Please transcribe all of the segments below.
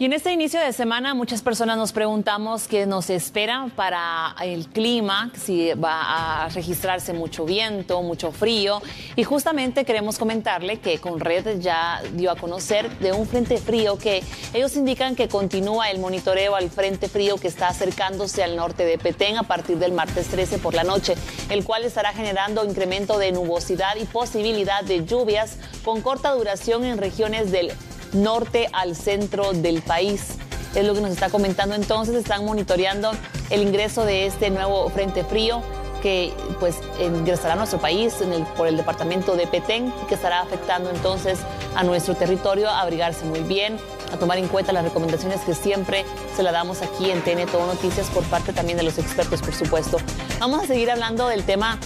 Y en este inicio de semana muchas personas nos preguntamos qué nos espera para el clima, si va a registrarse mucho viento, mucho frío. Y justamente queremos comentarle que Conred ya dio a conocer de un frente frío que ellos indican que continúa el monitoreo al frente frío que está acercándose al norte de Petén a partir del martes 13 por la noche, el cual estará generando incremento de nubosidad y posibilidad de lluvias con corta duración en regiones del norte al centro del país. Es lo que nos está comentando entonces, están monitoreando el ingreso de este nuevo frente frío que pues ingresará a nuestro país por el departamento de Petén y que estará afectando entonces a nuestro territorio a abrigarse muy bien, a tomar en cuenta las recomendaciones que siempre se la damos aquí en TN Todo Noticias por parte también de los expertos, por supuesto. Vamos a seguir hablando del tema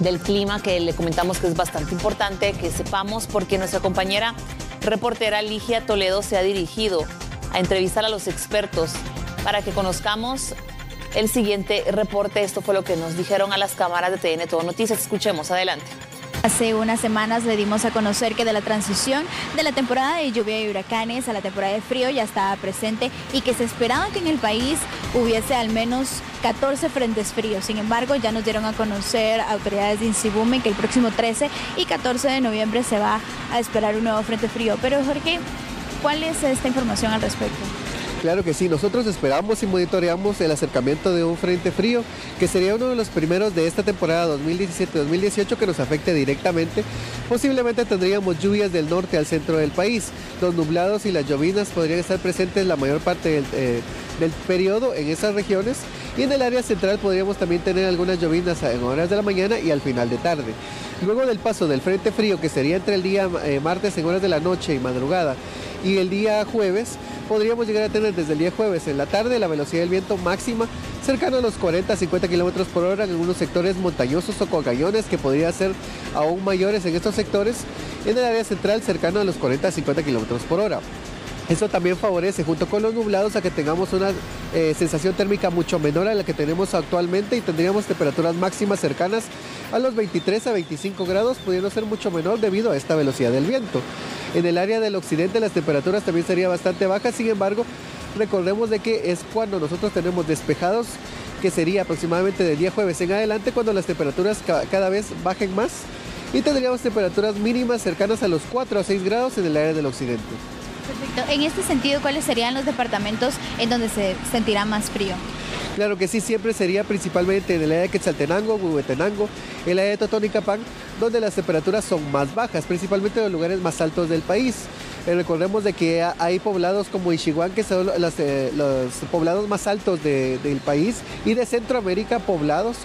del clima que le comentamos que es bastante importante que sepamos porque nuestra compañera reportera Ligia Toledo se ha dirigido a entrevistar a los expertos para que conozcamos el siguiente reporte. Esto fue lo que nos dijeron a las cámaras de TN Todo Noticias. Escuchemos, adelante. Hace unas semanas le dimos a conocer que de la transición de la temporada de lluvia y huracanes a la temporada de frío ya estaba presente y que se esperaba que en el país hubiese al menos 14 frentes fríos. Sin embargo, ya nos dieron a conocer autoridades de Insibume que el próximo 13 y 14 de noviembre se va a esperar un nuevo frente frío. Pero Jorge, ¿cuál es esta información al respecto? Claro que sí, nosotros esperamos y monitoreamos el acercamiento de un frente frío, que sería uno de los primeros de esta temporada 2017-2018 que nos afecte directamente. Posiblemente tendríamos lluvias del norte al centro del país. Los nublados y las llovinas podrían estar presentes la mayor parte del, eh, periodo en esas regiones y en el área central podríamos también tener algunas llovinas en horas de la mañana y al final de tarde. Luego del paso del frente frío, que sería entre el día eh, martes en horas de la noche y madrugada, y el día jueves, podríamos llegar a tener desde el día jueves en la tarde la velocidad del viento máxima cercano a los 40-50 kilómetros por hora en algunos sectores montañosos o con cañones que podría ser aún mayores en estos sectores, en el área central cercano a los 40-50 kilómetros por hora. Eso también favorece, junto con los nublados, a que tengamos una eh, sensación térmica mucho menor a la que tenemos actualmente y tendríamos temperaturas máximas cercanas a los 23 a 25 grados, pudiendo ser mucho menor debido a esta velocidad del viento. En el área del occidente las temperaturas también serían bastante bajas, sin embargo, recordemos de que es cuando nosotros tenemos despejados, que sería aproximadamente del día jueves en adelante, cuando las temperaturas cada vez bajen más y tendríamos temperaturas mínimas cercanas a los 4 a 6 grados en el área del occidente. Perfecto. En este sentido, ¿cuáles serían los departamentos en donde se sentirá más frío? Claro que sí, siempre sería principalmente en el área de Quetzaltenango, Huehuetenango, el área de Totonicapán, donde las temperaturas son más bajas, principalmente en los lugares más altos del país. Eh, recordemos de que hay poblados como Ichihuán, que son eh, los, poblados más altos del país, y de Centroamérica poblados,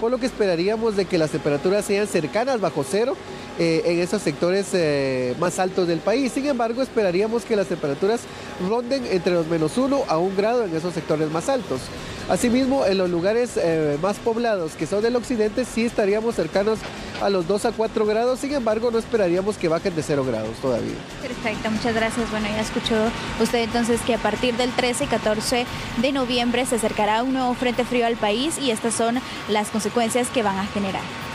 por lo que esperaríamos de que las temperaturas sean cercanas bajo cero eh, en esos sectores eh, más altos del país. Sin embargo, esperaríamos que las temperaturas ronden entre los menos 1 a 1 grado en esos sectores más altos. Asimismo, en los lugares eh, más poblados que son del occidente, sí estaríamos cercanos a los 2 a 4 grados, sin embargo, no esperaríamos que bajen de 0 grados todavía. Perfecto, muchas gracias. Bueno, ya escuchó usted entonces que a partir del 13 y 14 de noviembre se acercará un nuevo frente frío al país y estas son las consecuencias que van a generar.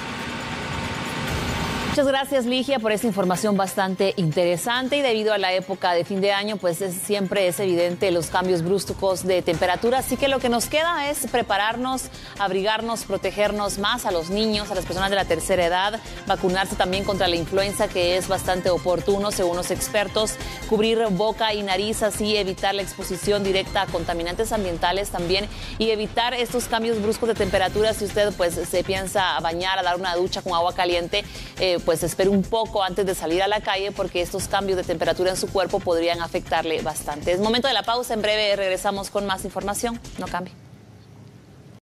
Muchas gracias Ligia por esta información bastante interesante y debido a la época de fin de año pues siempre es evidente los cambios bruscos de temperatura, así que lo que nos queda es prepararnos, abrigarnos, protegernos más a los niños, a las personas de la tercera edad, vacunarse también contra la influenza que es bastante oportuno según los expertos, cubrir boca y nariz así evitar la exposición directa a contaminantes ambientales también y evitar estos cambios bruscos de temperatura si usted pues se piensa bañar, a dar una ducha con agua caliente. Eh, pues espere un poco antes de salir a la calle porque estos cambios de temperatura en su cuerpo podrían afectarle bastante. Es momento de la pausa, en breve regresamos con más información, no cambie.